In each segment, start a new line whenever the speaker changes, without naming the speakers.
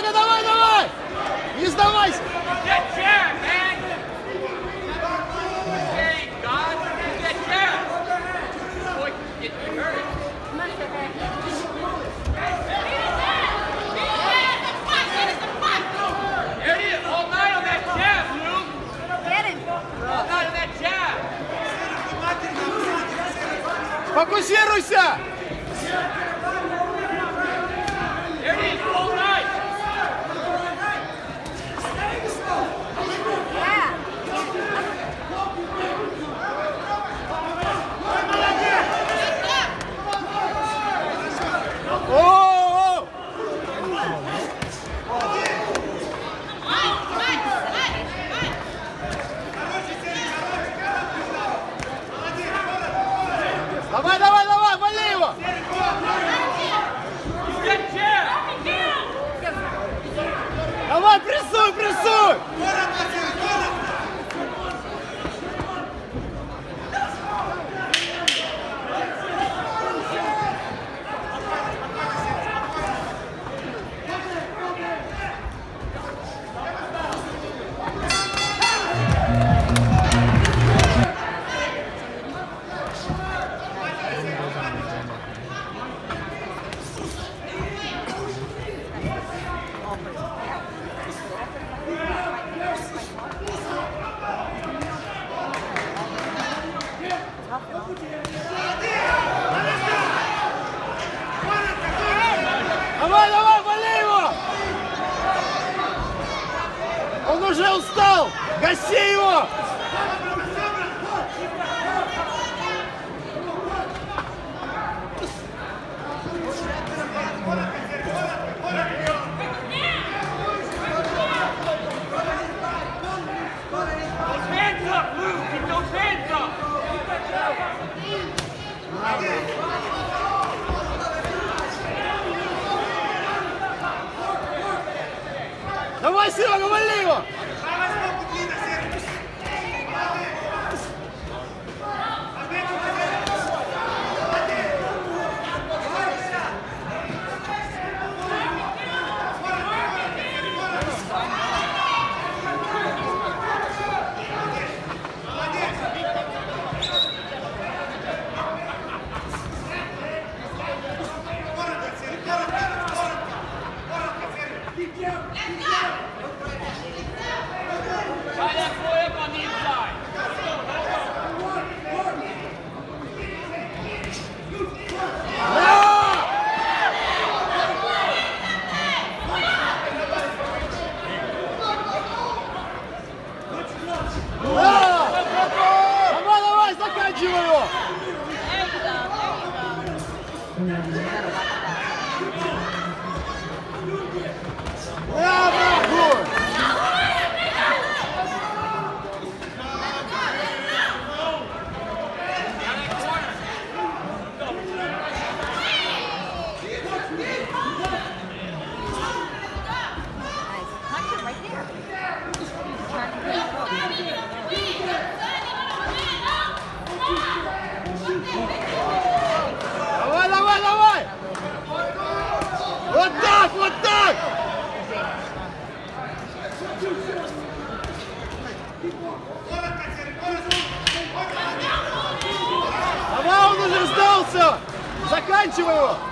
Саня, давай, давай! Не сдавайся! Давай, прессуй, прессуй! уже устал! Гаси его!
Yeah.
Бороться! Заканчиваю!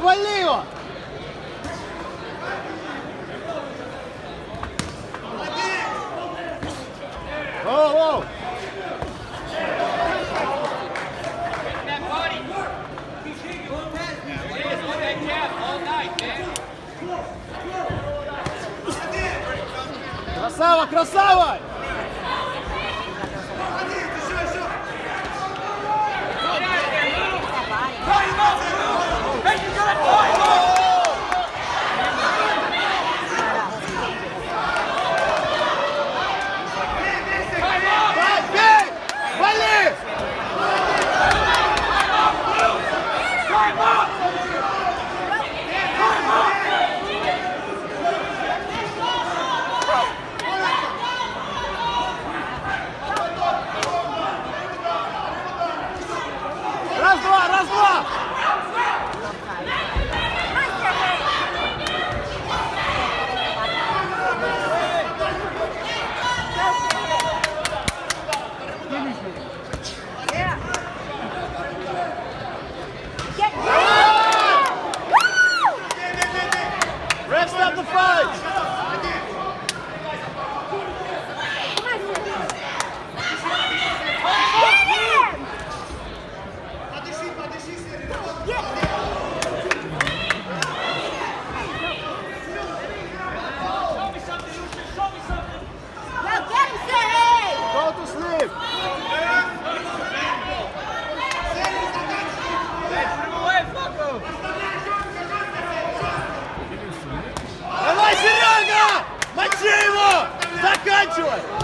вали его!
Воу, воу!
Красава, красава! One. do it.